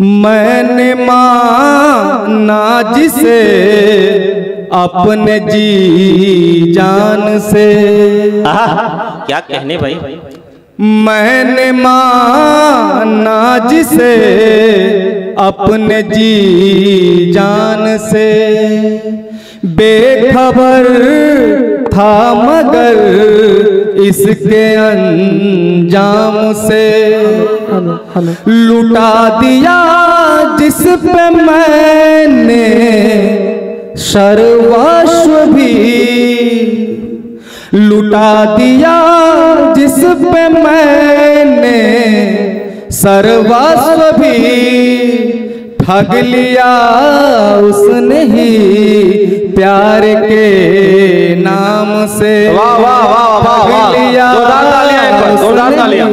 मैंने माना जिसे अपने जी जान से। आहा, क्या कहने भाई? मैंने माना जिसे अपने जी जान से। बेखबर था मगर इसके अंजाम से लुटा दिया जिस पे मैंने सर्वस्व भी। लुटा दिया जिस पे मैंने सर्वस्व भी। ठग लिया उसने ही प्यार के नाम से वाह, वाह, वाह, वाह, वाह। जोरदार तालियाँ एक बार, जोरदार तालियाँ।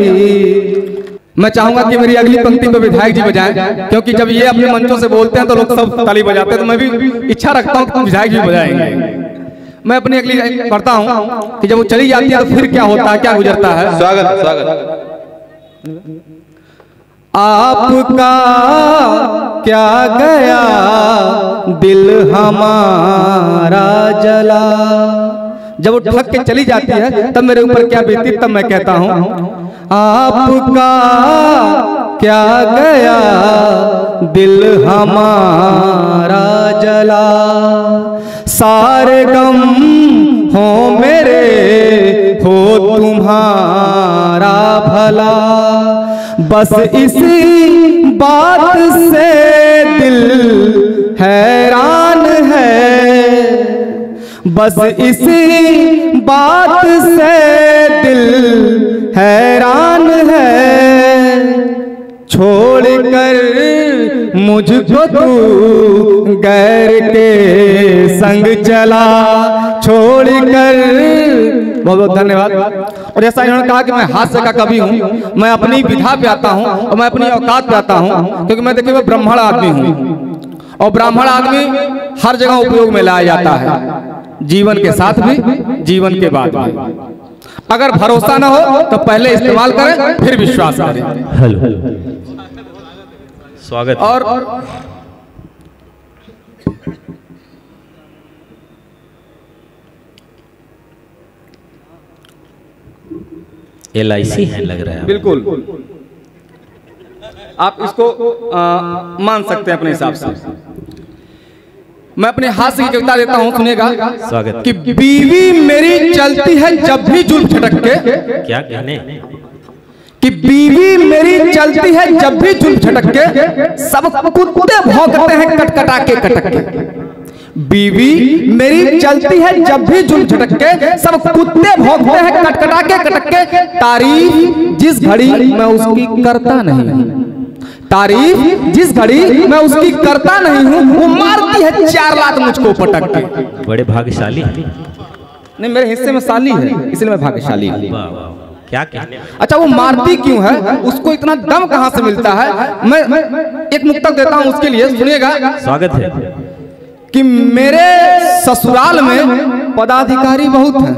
मैं चाहूँगा कि मेरी अगली पंक्ति पे विधायक जी बजाएँ क्योंकि जब ये अपने मंचों से बोलते हैं तो लोग सब ताली बजाते हैं तो मैं भी इच्छा रखता हूँ कि विधायक जी बजाएँगे मैं अपनी अगली पढ़ता हूँ कि जब वो चली जाती है तो फिर क्या होता है क्या गुजरता है स्वागत स्वागत आपका क्या गया दिल हमारा जला। जब वो ठक के चली जाती है, तब मेरे ऊपर क्या बीती तब मैं कहता हूँ, आपका क्या गया दिल हमारा जला। सारे गम हो मेरे, हो तुम्हारा भला। बस इसी बात से दिल हैरान है। बस इसी बात से दिल हैरान है। छोड़ कर मुझको तू गैर के संग चला। छोड़ कर बहुत बहुत धन्यवाद। और जैसा इन्होंने कहा कि मैं हास्य का कवि हूँ मैं अपनी विधा पे आता हूँ और मैं अपनी औकात पे आता हूँ क्योंकि मैं देखिए मैं ब्राह्मण आदमी हूँ। और ब्राह्मण आदमी हर जगह उपयोग में लाया जाता है जीवन के साथ भी जीवन के बाद भी। अगर भरोसा ना हो तो पहले इस्तेमाल करें फिर विश्वास करें। हेलो। स्वागत। और, और एल आई सी है लग रहा है। बिल्कुल। आप इसको आ, मान सकते हैं अपने हिसाब से। मैं अपने हाथ से कविता देता हूँ सुनेगा स्वागत। कि बीवी मेरी चलती है जब भी जुल्फ झटक के क्या कहने? कि बीवी मेरी चलती है जब भी जुल्फ झटक के सब कुत्ते भौंकते हैं कटकटा के कटक के बीवी मेरी चलती है जब भी जुल्फ झटक के सब कुत्ते भौंकते हैं कटकटा के कटक के तारीफ़ जिस घड़ी मैं उसकी करता नहीं तारीफ़ जिस घड़ी मैं उसकी करता नहीं हूँ वो मारती है चार लात मुझको पटक के। बड़े भाग्यशाली नहीं मेरे हिस्से में साली है इसलिए मैं भाग्यशाली हूँ। वाह क्या अच्छा वो मारती क्यों है? उसको इतना दम कहाँ से मिलता है? मैं एक मुक्तक देता हूँ उसके लिए सुनिएगा। स्वागत है। कि मेरे ससुराल में पदाधिकारी बहुत हैं।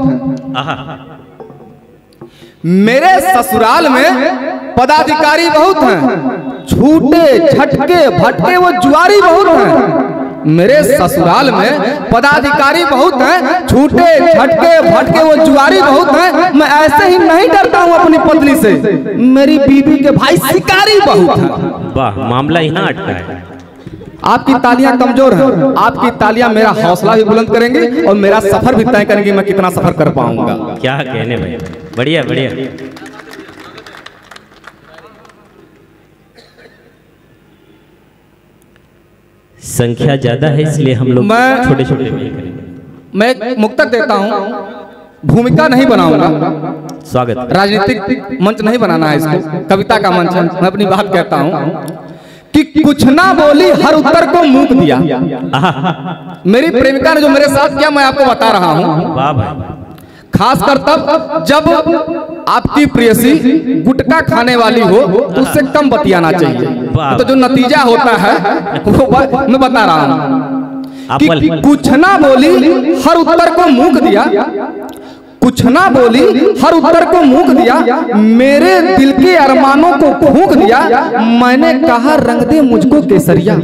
मेरे ससुराल में पदाधिकारी बहुत हैं। छूटे झटके भटके वो जुआरी बहुत हैं। मेरे ससुराल में पदाधिकारी बहुत हैं। छूटे झटके भटके वो जुआरी बहुत हैं। मैं ऐसे ही नहीं डरता हूँ अपनी पत्नी से। मेरी बीबी के भाई शिकारी बहुत हैं। वाह मामला यहाँ अटका है। आपकी तालियाँ कमज़ोर हैं। आपकी तालियाँ मेरा हौसला भी बुलंद करेंगे और मेरा सफ़र भी तय करेंगे। मैं कितना सफ़र कर पाऊँगा। क्या कहने भाई? बढ़िया बढ़िया। संख्या ज़्यादा है इसलिए हम लोग मैं- छोटे छोटे में मुक्तक देता हूँ। भूमिका नहीं बनाऊँगा। स्वागत। राजनीतिक मंच नहीं बनाना है इसको। कविता का मंच है। मैं अपनी बात कहता हूँ। कि कुछ ना बोली हर उत्तर को मूक दिया। मेरी प्रेमिका ने जो मेरे साथ किया मैं आपको बता रहा हूँ। खासकर तब जब आपकी प्रेयसी गुटखा खाने वाली हो तो उससे कम बतियाना चाहिए। तो जो नतीजा होता है वो मैं बता रहा हूँ। कि कुछ ना बोली हर उत्तर को मूक दिया कुछ ना बोली हर उत्तर को मूक दिया मेरे दिल के अरमानों को फूंक दिया मैंने कहा रंग दे मुझको केसरिया।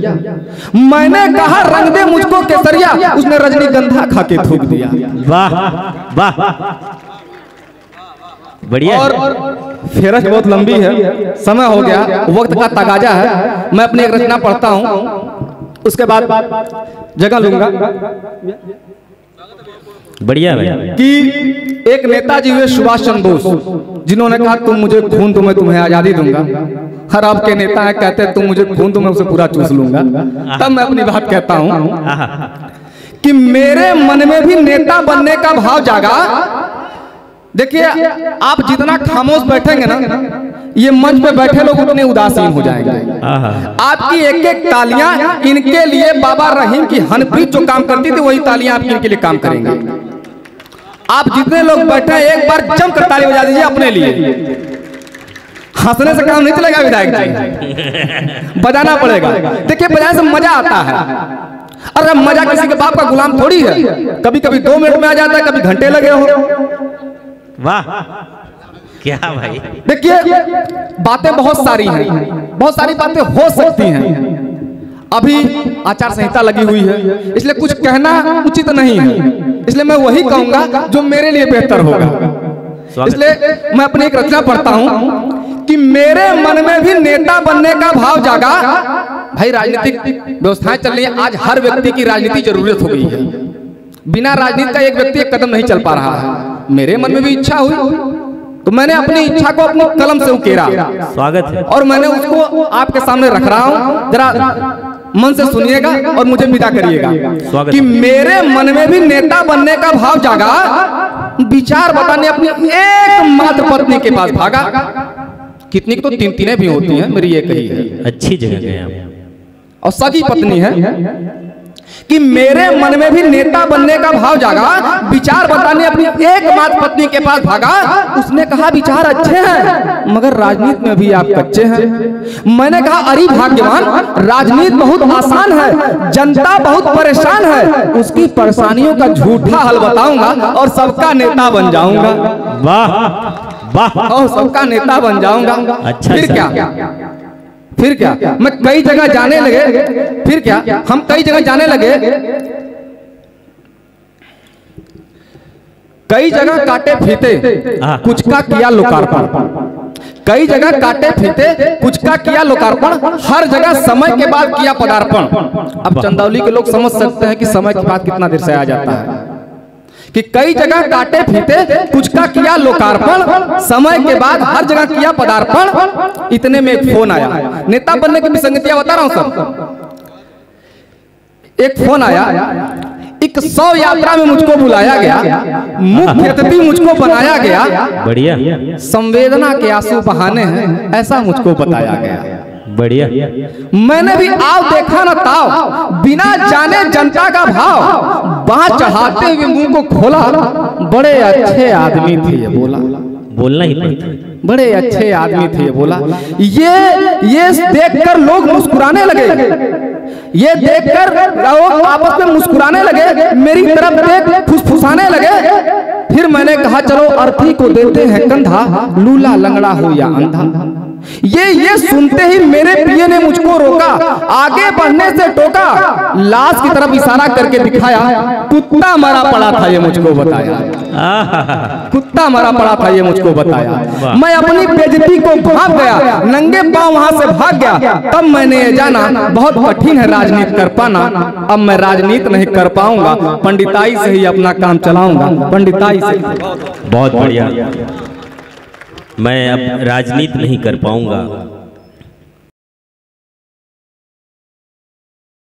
मैंने कहा रंग दे मुझको केसरिया। उसने रजनीगंधा खा के थूक दिया। वाह वाह। बढ़िया और फेरस बहुत लंबी है। समय हो गया वक्त का तगाजा है। मैं अपनी एक रचना पढ़ता हूँ। उसके बाद जगह लूँगा। बढ़िया भाई। कि एक नेताजी हुए सुभाष चंद्र बोस जिन्होंने कहा तुम मुझे खून तो मैं तुम्हें आज़ादी दूँगा। हर आपके नेता है कहते तुम मुझे खून तो मैं उसे पूरा चूस लूँगा। तब मैं अपनी बात कहता हूँ कि मेरे मन में भी नेता बनने का भाव जागा। देखिए आप जितना खामोश बैठेंगे ना ये मंच पे बैठे लोग उतने उदासीन हो जाएँगे। आपकी एक एक तालियाँ इनके लिए बाबा रहीम की हनप्रीत जो काम करती थी वही तालियाँ आप इनके लिए काम करेंगे। आप जितने लोग बैठे हैं एक बार जमकर ताली बजा दीजिए अपने लिए। हंसने से काम नहीं चलेगा विधायक जी। बजाना पड़ेगा। देखिए बजाने से मज़ा आता है। अरे मज़ा किसी के बाप का गुलाम थोड़ी है। कभी कभी दो मिनट में आ जाता है कभी घंटे लगे हो। वाह क्या भाई। देखिए बातें बहुत सारी हैं। बहुत सारी बातें हो सकती हैं। अभी आचार संहिता लगी हुई है। इसलिए कुछ कहना उचित नहीं है। इसलिए मैं वही कहूँगा जो मेरे लिए बेहतर होगा। इसलिए मैं अपनी एक रचना पढ़ता हूँ कि मेरे मन में भी नेता बनने का भाव जागा। भाई राजनीतिक व्यवस्थाएँ चल रही है। आज हर व्यक्ति की राजनीति ज़रूरत हो गई है। बिना राजनीति का एक व्यक्ति एक कदम नहीं चल पा रहा है। मेरे मन में भी इच्छा हुई। तो मैंने अपनी इच्छा को अपनी कलम से उकेरा। स्वागत है। और मैंने उसको आपके सामने रख रहा हूँ। जरा मन से सुनिएगा और मुझे विदा करिएगा कि मेरे मन में भी नेता बनने का भाव जागा विचार बताने अपनी एकमात्र पत्नी के पास भागा। कितनी तो तीन तीन भी होती हैं मेरी ये कही है। अच्छी जगह और सगी पत्नी है। कि मेरे मन में भी नेता बनने का भाव जागा विचार बताने अपनी एकमात्र पत्नी के पास भागा उसने कहा विचार अच्छे हैं मगर राजनीति में भी आप कच्चे हैं। मैंने कहा अरे भाग्यवान राजनीति बहुत आसान है जनता बहुत परेशान है उसकी परेशानियों का झूठा हल बताऊँगा और सबका नेता बन जाऊँगा। वाह वाह। और सबका नेता बन जाऊँगा। अच्छा फिर सर। क्या? फिर क्या? मैं कई जगह जाने लगे। फिर क्या? हम कई जगह जाने लगे। कई जगह काटे फीते हाँ। कुछ का किया लोकार्पण। कई जगह काटे फीते कुछ का किया लोकार्पण। हर जगह समय के बाद किया पदार्पण। अब चंदौली के लोग समझ सकते हैं कि समय के बाद कितना देर से आ जाता है। कि कई जगह काटे फीते कुछ का किया लोकार्पण समय के बाद हर जगह किया पदार्पण। इतने में एक फ़ोन आया। नेता बनने की विसंगतियाँ बता रहा हूँ सब। एक फ़ोन आया। एक सौ यात्रा में मुझको बुलाया गया। मुख्य अतिथि मुझको बनाया गया। बढ़िया। संवेदना के आँसू बहाने हैं ऐसा मुझको बताया गया। बढ़िया। मैंने भी आओ देखा ना ताव बिना जाने जनता का भाव। वहाँ चढ़ाते हुए मुँह को खोला। बड़े अच्छे आदमी थे ये बोला। बोलना ही पड़ता है। बड़े अच्छे आदमी थे ये बोला। ये ये देखकर लोग मुस्कुराने लगे। ये देखकर लोग आपस में मुस्कुराने लगे। मेरी तरफ़ देख फुसफुसाने लगे। फिर मैंने कहा चलो अर्थी को देते हैं कंधा। लूला लंगड़ा हो या अंधा। ये ये सुनते ही मेरे पिए ने मुझको रोका, आगे बढ़ने से टोका, लाश की तरफ़ इशारा करके दिखाया, कुत्ता मरा पड़ा था ये मुझको बताया। कुत्ता मरा पड़ा था ये मुझको बताया। मैं अपनी बेजती को भाग गया, नंगे पाँव वहाँ से भाग गया। तब मैंने ये जाना, बहुत कठिन है राजनीति कर पाना। अब मैं राजनीति नहीं कर पाऊँगा, पंडिताई से ही अपना काम चलाऊँगा। पंडिताई से बहुत बढ़िया। मैं अब राजनीति नहीं कर पाऊँगा।